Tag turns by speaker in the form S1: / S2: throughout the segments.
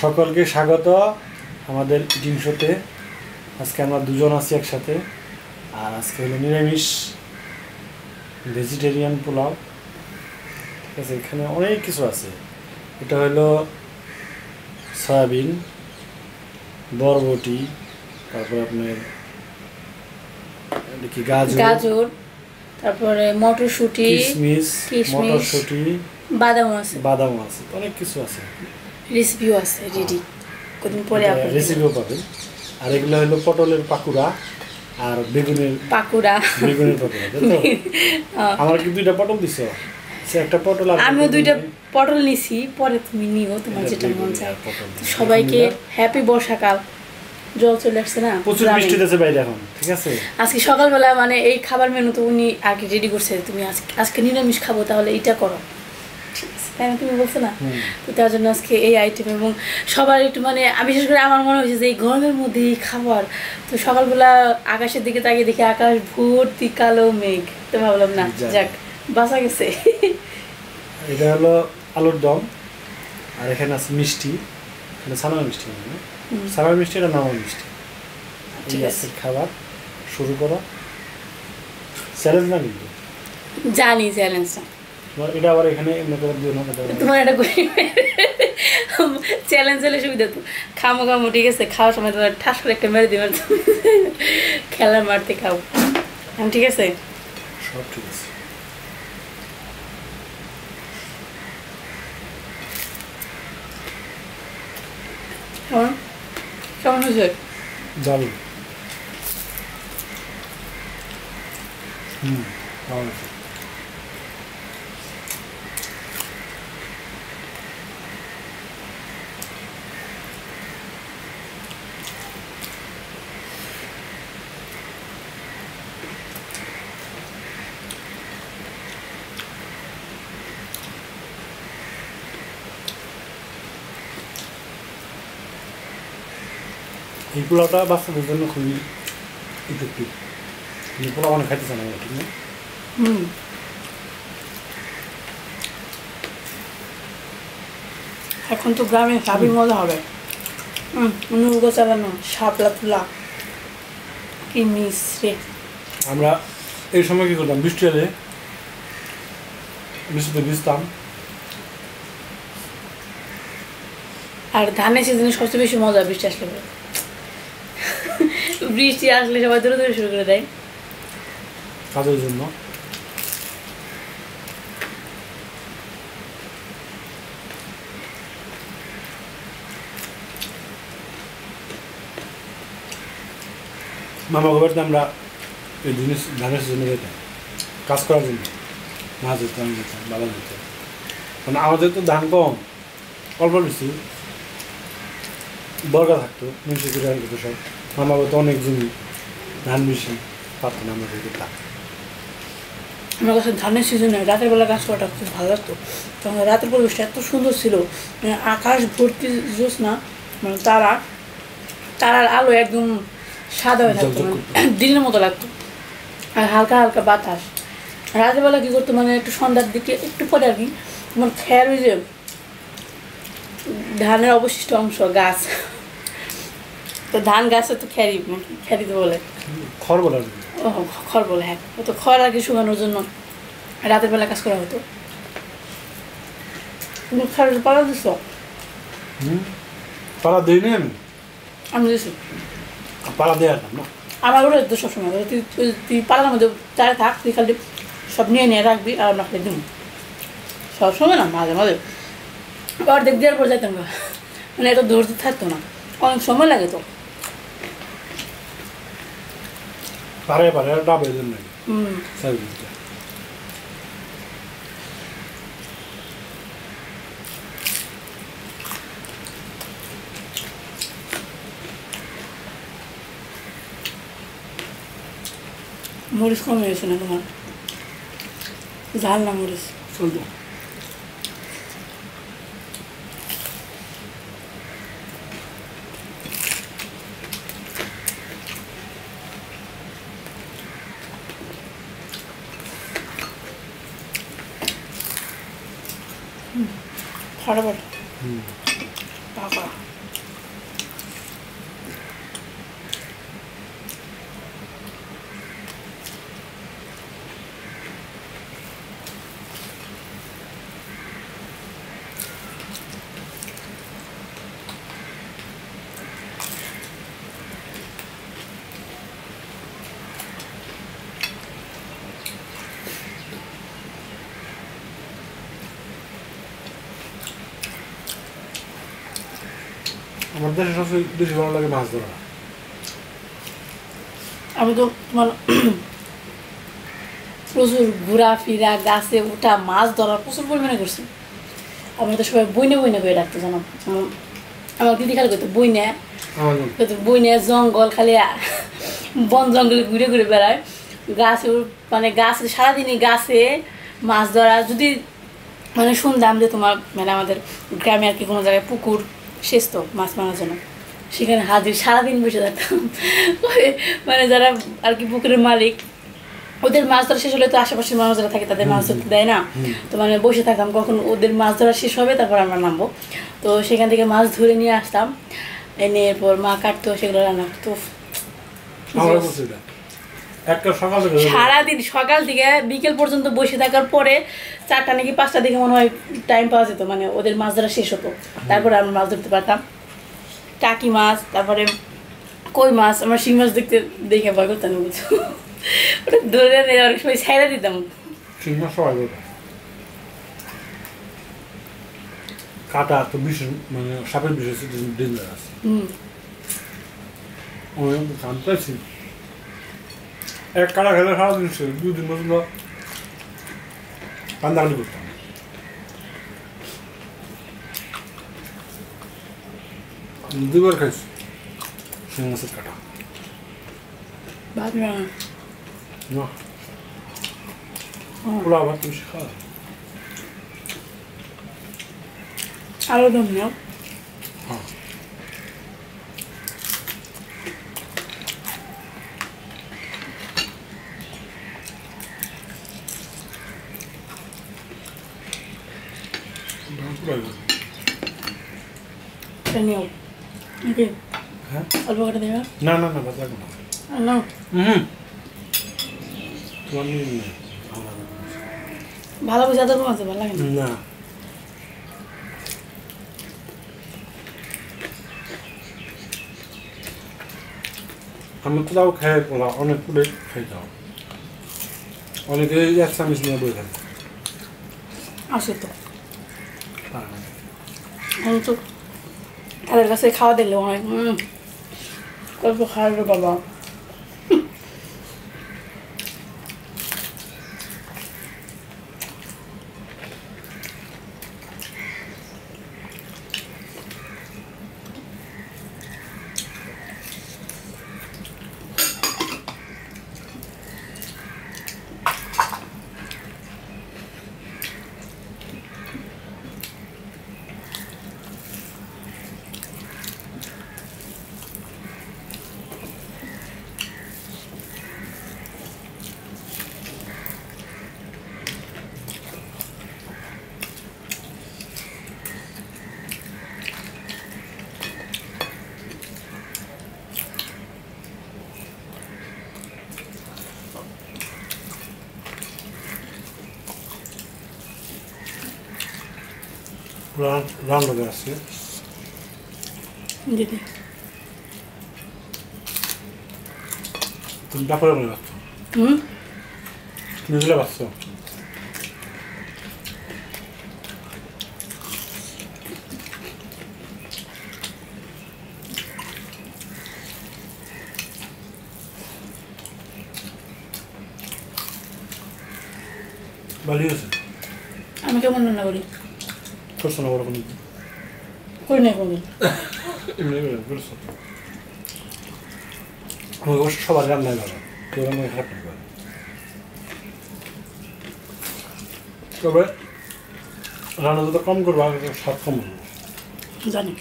S1: সকলকে স্বাগত আমাদের ইটিং শোতে। আজকে আমরা দুজন আছি একসাথে। আর আজকে হলো নিরামিষ ভেজিটেরিয়ান পোলাও। ঠিক আছে এখানে অনেক কিছু আছে। এটা হলো সয়াবিন বরবটি তারপর আপনার কি গাজর?
S2: গাজর তারপরে মটরশুঁটি
S1: কিশমিশ। মটরশুঁটি
S2: বাদাম আছে।
S1: বাদাম আছে অনেক কিছু আছে।
S2: রেসিপিও আছে রেডি কদিন পরে
S1: রেসিপিও পাবেন। আর এগুলো হলো পটলের পাকুড়া আর বেগুনের
S2: পাকুড়া।
S1: বেগুনের পাকুড়া আমার কি দুইটা পটল দিছো। একটা পটল
S2: আমিও দুইটা পটল নিছি পরে তুমি নিও তোমার যেটা মন চায়। সবাইকে হ্যাপি বর্ষাকাল। জল চলে আসছে না?
S1: প্রচুর বৃষ্টি আছে বাইরে এখন ঠিক আছে?
S2: আজকে সকালবেলা মানে এই খাবার মেনু তো উনি আগে রেডি করছে। তুমি আজকে আজকে নিরামিষ খাব তাহলে এইটা করো। তাই না তুমি বলছো না। তো তার জন্য আজকে এই আইটেম এবং সবার একটু মানে বিশেষ করে আমার মনে হয়েছে যে এই গরমের মধ্যে এই খাবার তো সকালবেলা আকাশের দিকে তাকিয়ে দেখি আকাশ ভর্তি কালো মেঘ। তো ভাবলাম না
S1: যাক।
S2: বাঁচা গেছে।
S1: এটা হলো আলুর দম আর এখানে আছে মিষ্টি। এখানে সানার মিষ্টি হবে না? মিষ্টি এটা নামার মিষ্টি।
S2: ঠিক
S1: আছে। খাবার শুরু করো। চ্যালেঞ্জ না কিন্তু
S2: জানি চ্যালেঞ্জটা
S1: এটা আবার এখানে এমনি করে দিও না
S2: তোমার এটা চ্যালেঞ্জ হলে সুবিধা তো খামো খামো ঠিক আছে খাওয়ার সময় তোমার ঠাস করে একটা মেরে খেলার মারতে খাও। ঠিক আছে?
S1: সব ঠিক আছে।
S2: কেমন? কেমন হয়েছে?
S1: দারুণ। হুম ভালো এই পোলাওটা বাচ্চাদের জন্য খুবই ইফেক্টিভ পোলাও অনেক খাইতেছে না ঠিক না?
S2: হুম। এখন তো গ্রামে সাবি মজা হবে। চালানো শাপলা তুলা কি মিশ্রে
S1: আমরা এই সময় কি করতাম বৃষ্টি হলে বৃষ্টিতে ভিজতাম।
S2: আর ধানের সিজনে সবচেয়ে বেশি মজা বৃষ্টি আসলে। বৃষ্টি আসলে সবাই দূরে দূরে শুরু করে দেয়।
S1: কাজের জন্য? মামা বাড়িতে আমরা এই জিনিস ধানের জন্য যেতাম কাজ করার জন্য। মাছ যেতাম যেতাম বাবা যেতাম মানে আমাদের তো ধান কম, অল্প বেশি। বর্গা থাকতো সব। তো অনেক জমি ধান পারতো না আমরা
S2: কাছে ধানের সিজনে রাতের বেলা কাজ করাটা খুব ভালো লাগতো। তখন রাতের পরিবেশটা এত সুন্দর ছিল মানে আকাশ ভর্তি জ্যোৎস্না মানে তারা তারার আলো একদম সাদা হয়ে থাকতো মানে দিনের মতো লাগতো। আর হালকা হালকা বাতাস। রাতের বেলা কী করতো মানে একটু সন্ধ্যার দিকে একটু পরে আর কি তোমার খেয়াল ওই যে ধানের অবশিষ্ট অংশ গাছ। তো ধান গাছে তো খ্যারি নাকি খ্যারি তো বলে
S1: খড় জন্য
S2: ও খড় বলে হ্যাঁ। ও তো খড় আগে শুকানোর জন্য রাতের বেলা কাজ করা হতো। তুমি খড় পালা দিস
S1: পাড়া দিই নি আমি?
S2: আমি দিছি।
S1: পাড়া দেওয়া না।
S2: আমার ওটা তো সবসময় তুই তুই- পালার মধ্যে চারে থাক তুই খালি সব নিয়ে নিয়ে রাখবি আর আমরা খালি দিব সবসময় না মাঝে মাঝে। অর্ধেক দেওয়ার পর যাইতাম। মানে এত ধৈর্য থাকতো না। অনেক সময় লাগে তো।
S1: পারে পারে ডাবে জন্য
S2: মরিচ কমে গেছে না তোমার? ঝাল না মরিচ?
S1: চলতো
S2: ফাটাফাট
S1: হুম
S2: পাকা
S1: আমার দেশে সবচেয়ে বেশি ভালো লাগে মাছ ধরা।
S2: আমি তো তোমার প্রচুর ঘোরাফেরা গাছে ওঠা মাছ ধরা প্রচুর পরিমাণে করছি। আমরা তো সবাই বইনে বইনে করে জানো? আমার- দিদি খালি বইনে। কত বইনে জঙ্গল খালি বন জঙ্গলে ঘুরে ঘুরে বেড়ায়। গাছে মানে গাছে সারাদিনই গাছে মাছ ধরা। যদি মানে শুনতাম যে তোমার মানে আমাদের গ্রামে আর কি কোনো জায়গায় পুকুর শেষ তো মাছ মারার জন্য। সেখানে হাজির সারাদিন বসে থাকতাম। মানে যারা আর কি পুকুরের মালিক ওদের মাছ ধরা শেষ হলে তো আশেপাশের মানুষ যারা থাকে তাদের মাছ ধরতে দেয় না। তো মানে বসে থাকতাম কখন ওদের মাছ ধরা শেষ হবে তারপর আমরা নামবো। তো সেখান থেকে মাছ ধরে নিয়ে আসতাম। এনে এরপর মা কাটতো সেগুলো রান্না করতো। সারাদিন সকাল থেকে বিকেল পর্যন্ত বসে থাকার পরে চারটা নাকি পাঁচটা দিকে মনে হয় টাইম পাওয়া যেত মানে ওদের মাছ ধরা শেষ হতো। তারপরে আমরা মাছ ধরতে পারতাম। টাকি মাছ তারপরে কই মাছ আমরা শিং মাছ দেখতে দেখে ভয় করতাম বুঝছ ওটা ধরে অনেক সময় ছাইড়া দিতাম।
S1: শিং মাছ কাটা তো বিশেষ মানে সাপের বিশেষ ডেঞ্জারাস
S2: হুম।
S1: আমি জানতে পারছি এক কাটা খেলে সারাদিন সে দুদিন পর্যন্ত কান্দাকাটি করতাম দুবার খাইছি শিং মাছের কাটা না। ওরা আবার তুমি খাওয়া
S2: আরও দম নাও
S1: হ্যাঁ
S2: এটা নিও নাকি
S1: হ্যাঁ
S2: অল্প করে দেবে
S1: না না না না হুম তোমার নিয়ে
S2: ভালো বুঝে আদর মাছ ভালো লাগে না
S1: আমি তো তাও খাই ওরা অনেক পুরে খাই দাও অনেকে এক চামিচ নিয়ে বই থাকে
S2: আসে তো তো তাদের কাছে খাওয়া দিলে অনেক হুম অল্প খাওয়ার বাবা
S1: রান রান লাগে আছে
S2: দিদি
S1: তুমি ডাকলে মনে রাখছো
S2: হুম
S1: তুমি দিলে পারছ ভালোই আছে
S2: আমি কেমন রান্না করি
S1: করছ না বড় কোনো
S2: করি না কোনদিন
S1: এমনি করে করছ আমি অবশ্য সবার রান্নায় ভালো কেউ রান্নায় খারাপ না করে তবে রান্না যত কম করব আগে স্বাদ কম হবে
S2: জানি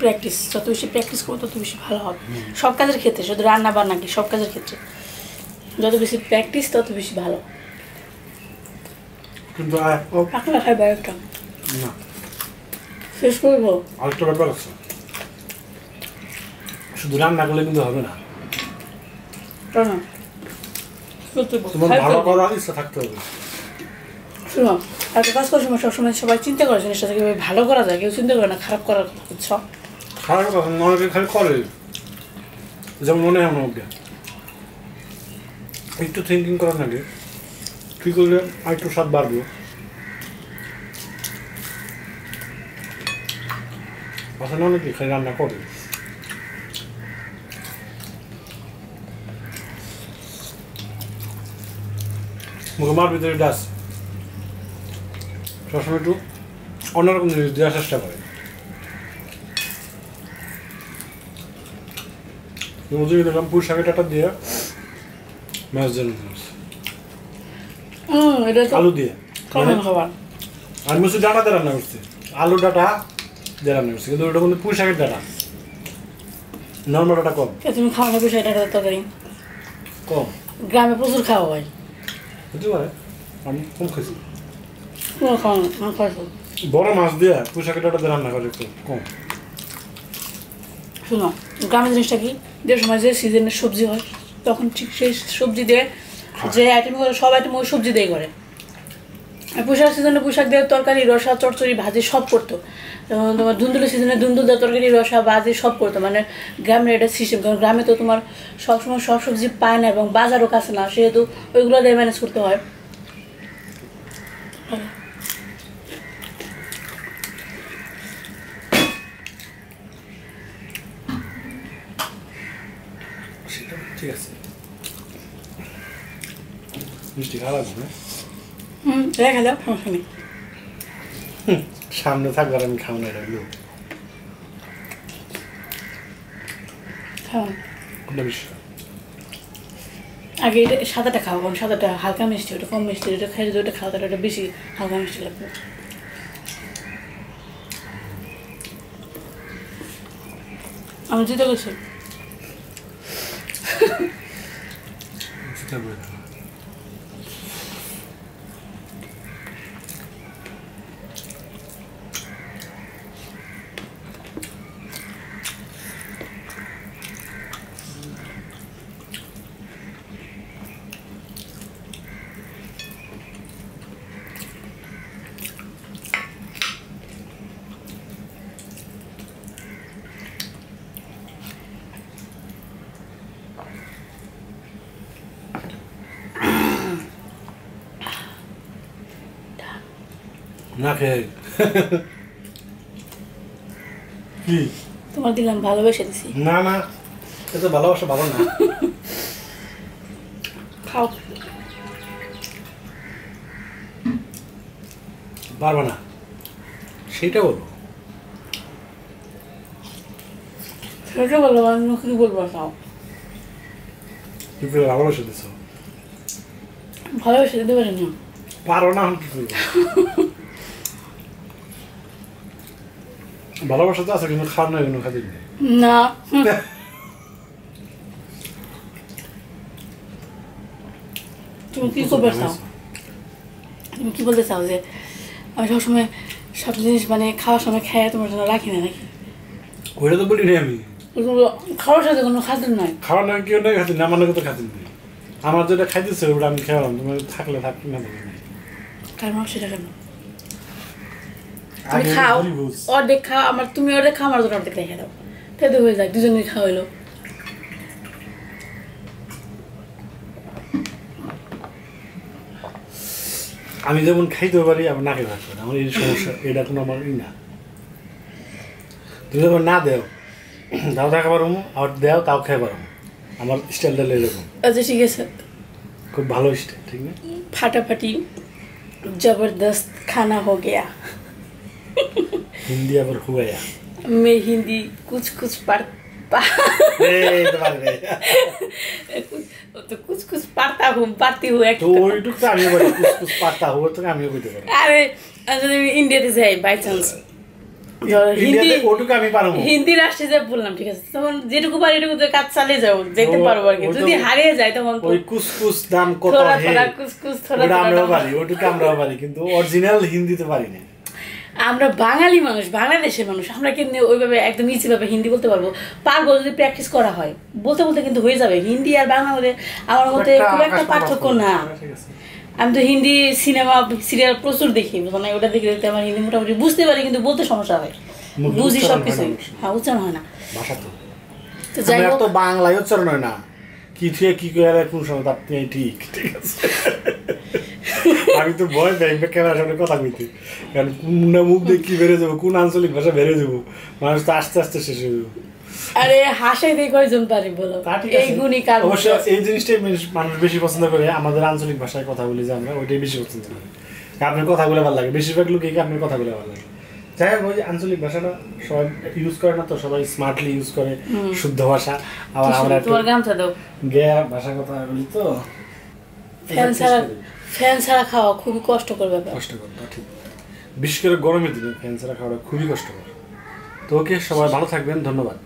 S2: প্র্যাকটিস যত বেশি প্র্যাকটিস করব তত বেশি ভালো হবে সব কাজের ক্ষেত্রে শুধু রান্না বান্না কি সব কাজের ক্ষেত্রে যত বেশি প্র্যাকটিস তত বেশি ভালো
S1: কিন্তু আর-
S2: একটা
S1: না।
S2: শেষ করব?
S1: আরেকটা ব্যাপার আছে। শুধু রান্না করলে কিন্তু হবে না।
S2: কেন?
S1: তোমার ভালো। করার ইচ্ছা থাকতে হবে।
S2: শুনো একটা কাজ করার সময় সবসময় সবাই চিন্তা করে জিনিসটা কীভাবে ভালো করা যায় কেউ চিন্তা করে না খারাপ করার কথা বুঝছ?
S1: খারাপ কথা না, অনেকে খালি করে। যেমন মনে হয় একটু থিঙ্কিং করার আগে কী করলে আর একটু স্বাদ বাড়বে। বাসায় অনেকে খালি রান্না করে? মুখে মার ভিতরে ডাস সবসময় একটু অন্যরকম জিনিস দেওয়ার চেষ্টা করে। বুঝে দিলাম শাকের ডাটা দিয়ে মাছ যেন
S2: হুম এটা তো
S1: আলু দিয়ে।
S2: কমন খাবার।
S1: আমি ডাটা দিয়ে রান্না করছি। আলু ডাটা দিয়ে রান্না করছি কিন্তু ওটা কিন্তু পুঁই শাকের ডাটা। নর্মাল ডাটা কম।
S2: তুমি খাওয়া না তরকারি
S1: কম।
S2: গ্রামে প্রচুর খাওয়া হয়।
S1: হতে পারে আমি কম খাইছি। বড় মাছ দিয়ে পুঁই শাকের ডাটা দিয়ে রান্না করে একটু কম।
S2: শোনো গ্রামের জিনিসটা কি? যে সময় যে সিজনের সবজি হয় তখন ঠিক সেই সবজি দিয়ে যে আইটেম করে সব আইটেম ওই সবজি দিয়ে করে। পোশাক সিজনে পোশাক দেওয়ার তরকারি, রসা চটচড়ি ভাজি সব করতো। তোমার ধুন্দুলি সিজনে ধুন্দুল দেওয়া তরকারি, রসা, ভাজি সব করতো। মানে গ্রামের এটা সিস্টেম কারণ গ্রামে তো তোমার সবসময় সব সবজি পায় না এবং বাজারও কাছে না, সেহেতু ওইগুলো দিয়ে ম্যানেজ করতে হয়
S1: সেটা ঠিক আছে মিষ্টি খাওয়া লাগবে? না
S2: হুম রেখে দাও সমস্যা নেই।
S1: সামনে থাকবে আমি খাব না বেশি
S2: আগে এটা সাদাটা খাও কারণ সাদাটা হালকা মিষ্টি ওটা কম মিষ্টি ওটা খাই যদি ওটা খাওয়া তাহলে ওটা বেশি হালকা মিষ্টি লাগবে। আমি যেতে গেছি।
S1: না খেয়ে। কি?
S2: তোমার দিলাম ভালোবেসে দিছি।
S1: না না এত ভালোবাসা ভালো না।
S2: খাও।
S1: পারবে না। সেইটা বলো।
S2: সেটা বলব আমি কি বলব খাও।
S1: কি করে ভালোবাসা দিছ।
S2: ভালোবেসে দিতে পারি না
S1: পারো না কি করব? ভালোবাসা তো আছে কিন্তু খাওয়ার না কিন্তু খাতে নেই।
S2: না। তুমি কি করবে চাও? তুমি কি বলতে চাও যে আমি সবসময় সব জিনিস মানে খাওয়ার সময় খেয়ে তোমার জন্য রাখি না নাকি?
S1: ওইটা তো বলি নি আমি
S2: খাওয়ার সাথে কোনো খাদ্য নয়
S1: খাওয়ার না কেউ নাই খাতে না আমার তো খাতে নেই। আমার যেটা খাইতেছে ওটা আমি খেলাম তুমি থাকলে না থাকলে নাই।
S2: কার মাংস সেটা কেন তুমি খাও অর্ধেক খাও আমার তুমি অর্ধেক খাও আমার অর্ধেক রেখে দাও। তাই হয়ে যাক দুজনে খাওয়াইলো।
S1: আমি যেমন খাইতে পারি আবার নাকে থাকবে আমার এই সমস্যা এটা কোনো আমার ই না। তুমি যখন না দেও তাও থাকা পারো আর দেও তাও খাই পারো আমার স্টাইলটা এরকম।
S2: আচ্ছা ঠিক আছে।
S1: খুব ভালো স্টাইল ঠিক না?
S2: ফাটাফাটি জবরদস্ত খানা হো গেয়া।
S1: হিন্দি আবার হুয়াইয়া
S2: मैं हिंदी कुछ कुछ पढ़ पा-
S1: এই তো পারবে।
S2: तो कुछ कुछ पढ़ता हूँ पढ़ती हूँ एक
S1: তো ওইটুকু তো আমিও পারি কুসকুস পাত্তা হবে তো আমিও বলতে পারি
S2: अरे যদি আমি ইন্ডিয়াতে যাই বাই চান্স হিন্দি
S1: ইন্ডিয়াতে ওটুকু আমি পারবো
S2: হিন্দি রাষ্ট্রে যা বললাম ঠিক আছে তখন যেটুকু পারি এটুকু তো কাজ চালিয়ে যাবো যেতে
S1: ও-
S2: পারবো আর কি
S1: ওই তো-
S2: যদি হারিয়ে যায় তখন তো
S1: ওই কুসকুস দাম কত
S2: থোড়া
S1: হে
S2: থোড়া কুছ কুছ থোড়া
S1: ওটা আমরাও
S2: থোড়া
S1: পারি ওটুকু আমরাও পারি কিন্তু অরিজিনাল হিন্দিতে পারি না
S2: আমরা বাঙালি মানুষ বাংলাদেশের মানুষ আমরা কিন্তু ওইভাবে একদম ইজি ভাবে হিন্দি বলতে পারব। পারব যদি প্র্যাকটিস করা হয়। বলতে বলতে কিন্তু হয়ে যাবে। হিন্দি আর বাংলা মধ্যে আমার মতে খুব একটা পার্থক্য না। আমি তো হিন্দি সিনেমা সিরিয়াল প্রচুর দেখি মানে ওটা দেখে দেখতে আমার হিন্দি মোটামুটি বুঝতে পারি কিন্তু বলতে সমস্যা হয়। বুঝি সব
S1: হয় না
S2: কিছুই হ্যাঁ উচ্চারণ হয় না।
S1: ভাষা তো।
S2: তো যাই হোক।
S1: তো বাংলায় উচ্চারণ হয় না। কি থেকে কি করে কোন সময় তার ঠিক ঠিক আছে। আমি তো ভয় পাই ক্যামেরার সামনে কথা কইতে। কারণ কোন মুখ দিয়ে কি বেড়ে যাব কোন আঞ্চলিক ভাষা বেড়ে যাব? মানুষ তো আস্তে আস্তে শেষ হয়ে যাব।
S2: আরে হাসাই দিয়ে কয়জন পারি বলো? এই কার
S1: অবশ্য এই জিনিসটাই মানুষ- বেশি পছন্দ করে আমাদের আঞ্চলিক ভাষায় কথা বলি যে আমরা ওইটাই বেশি পছন্দ করি। আপনার কথাগুলো ভালো লাগে বেশিরভাগ লোকই আপনার কথাগুলো ভালো লাগে? যাই হোক ওই যে আঞ্চলিক ভাষাটা সবাই ইউজ করে না তো সবাই স্মার্টলি ইউজ করে শুদ্ধ ভাষা। আবার আমরা একটু
S2: তোমার গামছা দাও।
S1: গেয়া ভাষা কথা বলি তো।
S2: ফ্যান ছাড়া খাওয়া খুবই কষ্টকর ব্যাপার।
S1: কষ্টকর ঠিক। বিশেষ করে গরমের দিনে ফ্যান ছাড়া খাওয়াটা খুবই কষ্টকর। তো ওকে সবাই ভালো থাকবেন, ধন্যবাদ।